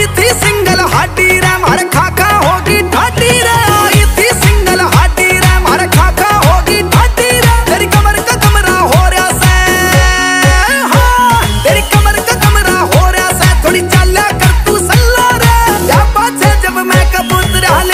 आई थी सिंगल, हाटी रे मार खाका होगी ठाटी रे। आई थी सिंगल, हाटी रे मार खाका होगी ठाटी रे। तेरी कमर का कमरा हो रहा से। हाँ तेरी कमर का कमरा हो रहा से। थोड़ी चला कर तू सल्ला रे। या पाछे जब मैं कबूतर हाल